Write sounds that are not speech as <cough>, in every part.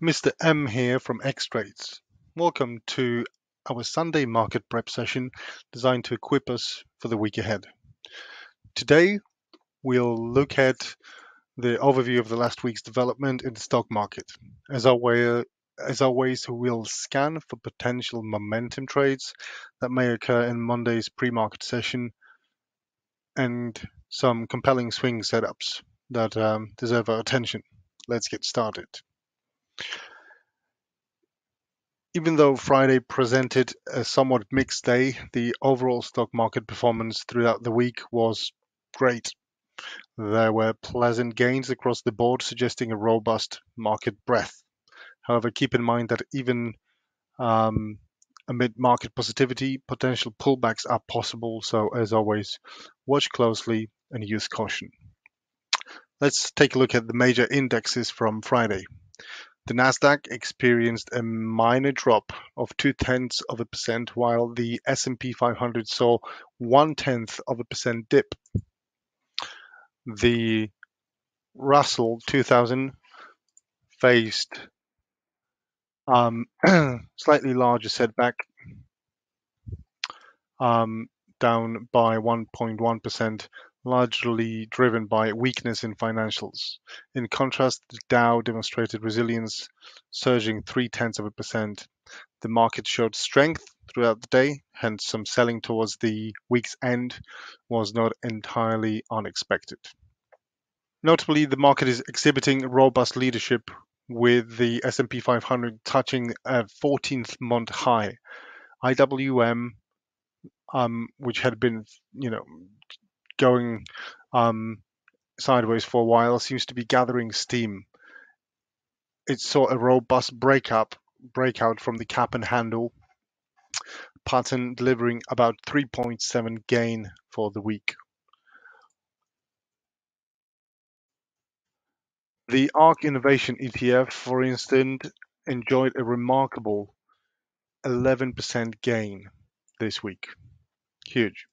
Mr. M here from Xtrades. Welcome to our Sunday market prep session designed to equip us for the week ahead. Today, we'll look at the overview of the last week's development in the stock market. As always, as always, we'll scan for potential momentum trades that may occur in Monday's pre-market session and some compelling swing setups that um, deserve our attention. Let's get started. Even though Friday presented a somewhat mixed day, the overall stock market performance throughout the week was great. There were pleasant gains across the board, suggesting a robust market breadth. However, keep in mind that even um, amid market positivity, potential pullbacks are possible. So, as always, watch closely and use caution. Let's take a look at the major indexes from Friday. The Nasdaq experienced a minor drop of two tenths of a percent, while the S&P 500 saw one tenth of a percent dip. The Russell 2000 faced um, <clears throat> slightly larger setback, um, down by 1.1%, largely driven by weakness in financials. In contrast, the Dow demonstrated resilience, surging three tenths of a percent. The market showed strength throughout the day, hence some selling towards the week's end was not entirely unexpected. Notably, the market is exhibiting robust leadership with the S&P 500 touching a 14th month high. IWM, um, which had been, you know, going um, sideways for a while, seems to be gathering steam. It saw a robust breakup, breakout from the cup and handle pattern, delivering about 3.7 gain for the week. The ARK Innovation ETF, for instance, enjoyed a remarkable 11% gain this week. Huge.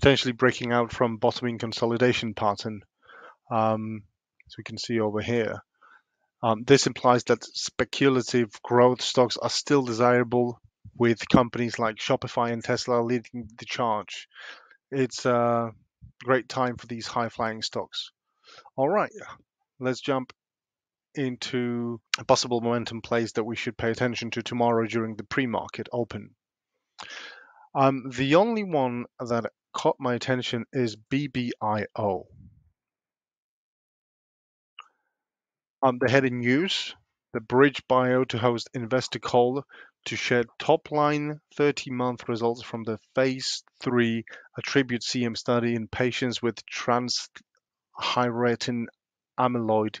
Potentially breaking out from bottoming consolidation pattern, um, as we can see over here. Um, this implies that speculative growth stocks are still desirable, with companies like Shopify and Tesla leading the charge. It's a great time for these high flying stocks. All right, let's jump into a possible momentum plays that we should pay attention to tomorrow during the pre-market open. Um, the only one that caught my attention is BBIO. Um, they had a news, the BridgeBio to host investor call to share top-line 30-month results from the phase 3 ATTRibute-CM study in patients with trans hyperretin amyloid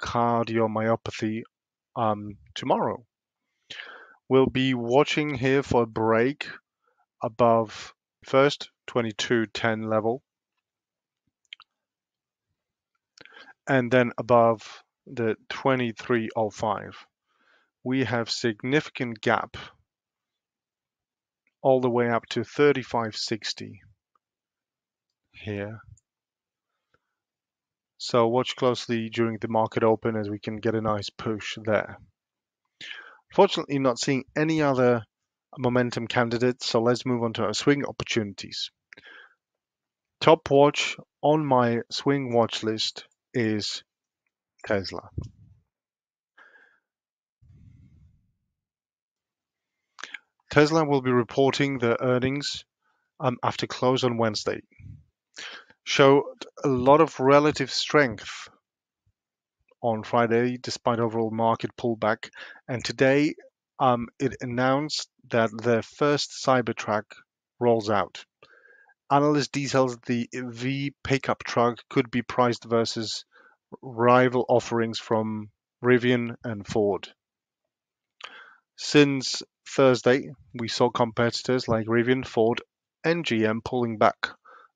cardiomyopathy um, tomorrow. We'll be watching here for a break above first 2210 level and then above the 2305. We have significant gap all the way up to 3560 here so watch closely during the market open as we can get a nice push there. Fortunately, not seeing any other momentum candidates, so let's move on to our swing opportunities. Top watch on my swing watch list is Tesla. Tesla will be reporting their earnings um, after close on Wednesday showed a lot of relative strength on Friday, despite overall market pullback. And today, um, it announced that their first Cybertruck rolls out. Analyst details the V pickup truck could be priced versus rival offerings from Rivian and Ford. Since Thursday, we saw competitors like Rivian, Ford, and GM pulling back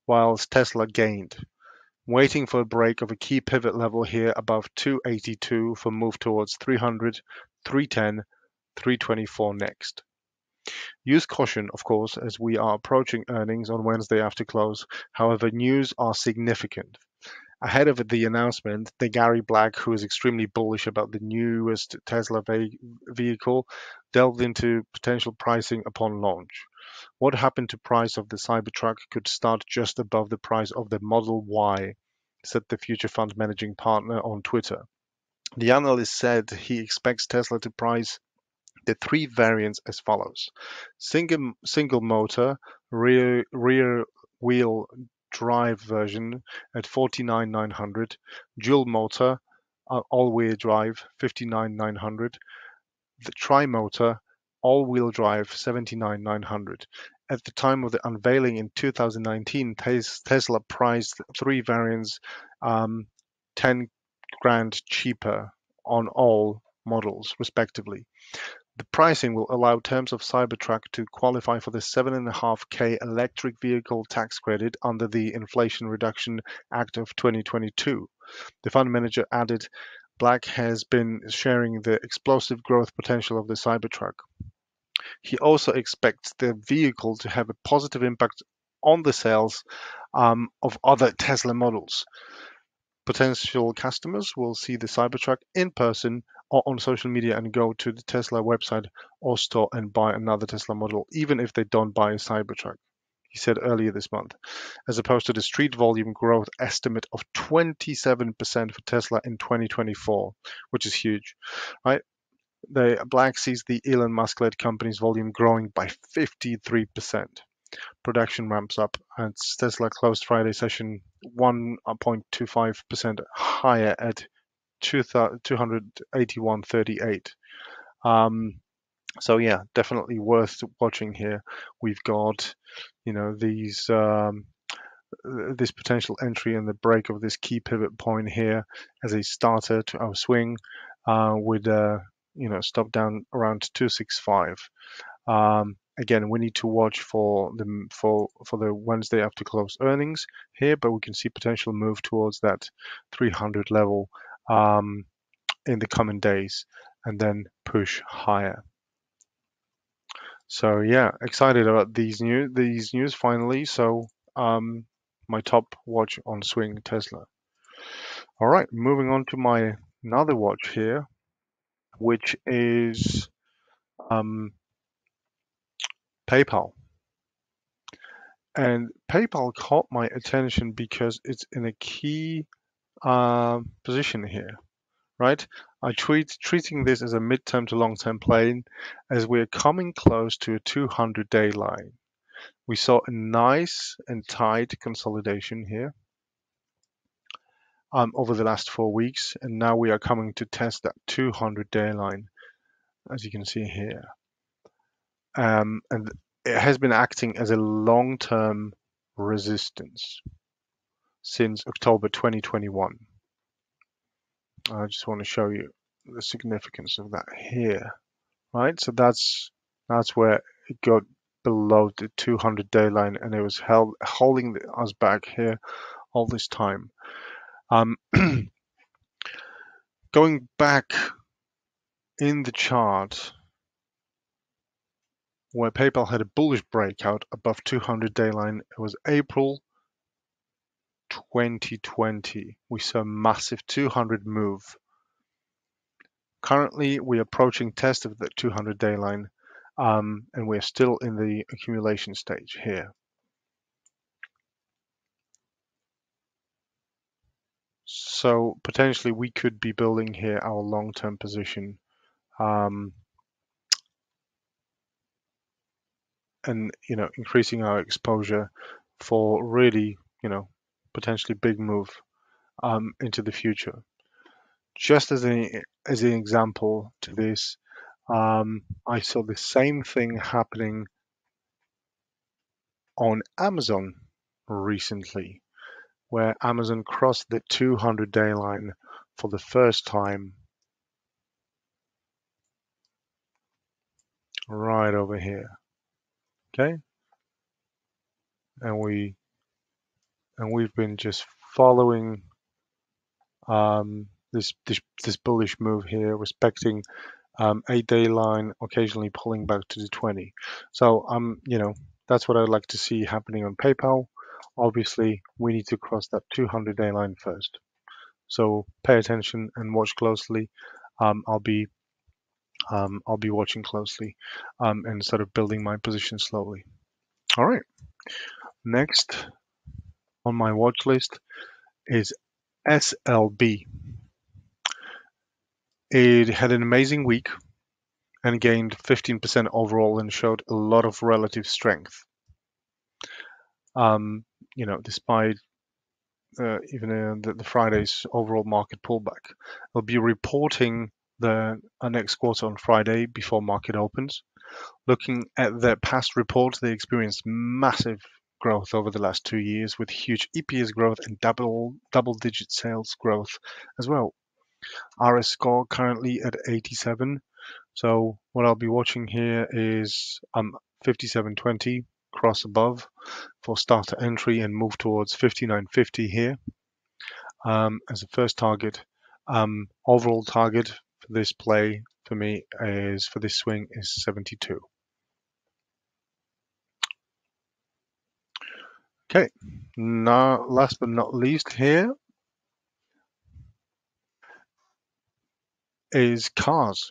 whilst Tesla gained, waiting for a break of a key pivot level here above 282 for move towards 300, 310, 324 next. Use caution, of course, as we are approaching earnings on Wednesday after close. However, news are significant. Ahead of the announcement, the Gary Black, who is extremely bullish about the newest Tesla ve- vehicle, delved into potential pricing upon launch. What happened to price of the Cybertruck could start just above the price of the Model Y, said the Future Fund managing partner on Twitter. The analyst said he expects Tesla to price the three variants as follows: single single motor rear rear wheel drive version at 49,900, dual motor all-wheel drive 59,900, the tri-motor all-wheel drive 79,900. At the time of the unveiling in 2019, Tesla priced three variants um, 10 grand cheaper on all models, respectively. The pricing will allow terms of Cybertruck to qualify for the 7.5K electric vehicle tax credit under the Inflation Reduction Act of 2022. The fund manager added, Black has been sharing the explosive growth potential of the Cybertruck. He also expects the vehicle to have a positive impact on the sales um, of other Tesla models. Potential customers will see the Cybertruck in person or on social media and go to the Tesla website or store and buy another Tesla model, even if they don't buy a Cybertruck. He said earlier this month, as opposed to the street volume growth estimate of 27% for Tesla in 2024, which is huge, right? The Black sees the Elon Musk-led company's volume growing by 53%. Production ramps up, and Tesla closed Friday session 1.25% higher at 281.38. Um, so yeah, definitely worth watching here. We've got, you know, these um, this potential entry and the break of this key pivot point here as a starter to our swing uh, with uh, you know stop down around 265. Um, again, we need to watch for the for for the Wednesday after close earnings here, but we can see potential move towards that 300 level um, in the coming days and then push higher. So yeah, excited about these new these news finally. So um, my top watch on Swing Tesla. All right, moving on to my another watch here, which is um, PayPal. And PayPal caught my attention because it's in a key uh, position here, right? I treat treating this as a midterm to long-term play as we're coming close to a 200-day line. We saw a nice and tight consolidation here um, over the last four weeks, and now we are coming to test that 200-day line, as you can see here. Um, and it has been acting as a long-term resistance since October 2021. I just want to show you the significance of that here, right? So that's that's where it got below the 200 day line and it was held holding us back here all this time. Um, <clears throat> going back in the chart where PayPal had a bullish breakout above 200 day line, it was April 2020, we saw a massive 200 move. Currently, we're approaching test of the 200 day line, um, and we're still in the accumulation stage here. So potentially we could be building here our long-term position um, and you know increasing our exposure for really you know potentially big move um, into the future. Just as an as an example to this, um, I saw the same thing happening on Amazon recently, where Amazon crossed the 200 day line for the first time right over here. Okay. And we and we've been just following um, this, this, this bullish move here, respecting um, eight day line, occasionally pulling back to the 20. So um, you know, that's what I'd like to see happening on PayPal. obviously we need to cross that 200 day line first. So pay attention and watch closely. Um, I'll be um, I'll be watching closely um, and sort of building my position slowly. All right. Next on my watch list is SLB. It had an amazing week and gained 15% overall and showed a lot of relative strength. Um, you know, despite uh, even uh, the, the, Friday's overall market pullback. We'll be reporting the uh, next quarter on Friday before market opens. Looking at their past reports, they experienced massive growth over the last two years with huge EPS growth and double double digit sales growth as well. RS score currently at 87. So what I'll be watching here is um 5720 cross above for starter entry and move towards 5950 here um, as a first target. Um, overall target for this play for me is for this swing is 72. Okay, now last but not least here is cars.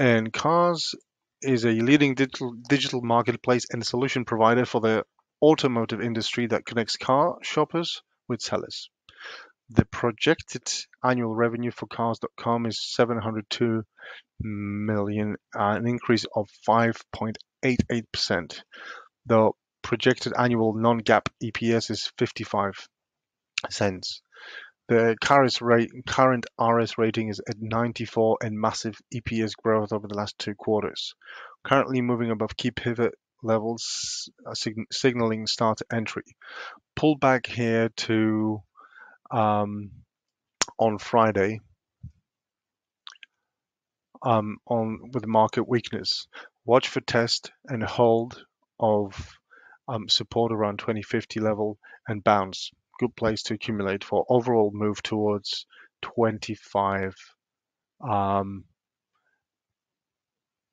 And cars is a leading digital, digital marketplace and solution provider for the automotive industry that connects car shoppers with sellers. The projected annual revenue for cars.com is 702 million, an increase of 5.88%. The projected annual non-GAAP EPS is 55 cents. The current RS rating is at 94 and massive EPS growth over the last two quarters. Currently moving above key pivot levels, uh, signaling start entry. Pull back here to um, on Friday um, on with market weakness. Watch for test and hold of um, support around 2050 level and bounce good place to accumulate for overall move towards 25 um,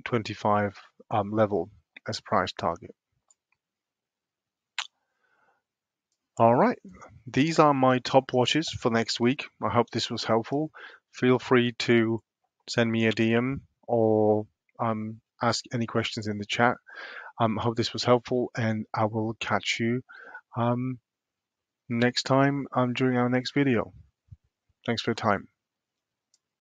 25 um, level as price target. All right, these are my top watches for next week. I hope this was helpful. Feel free to send me a DM or um, ask any questions in the chat. Um, I hope this was helpful, and I will catch you um, next time um, during our next video. Thanks for your time.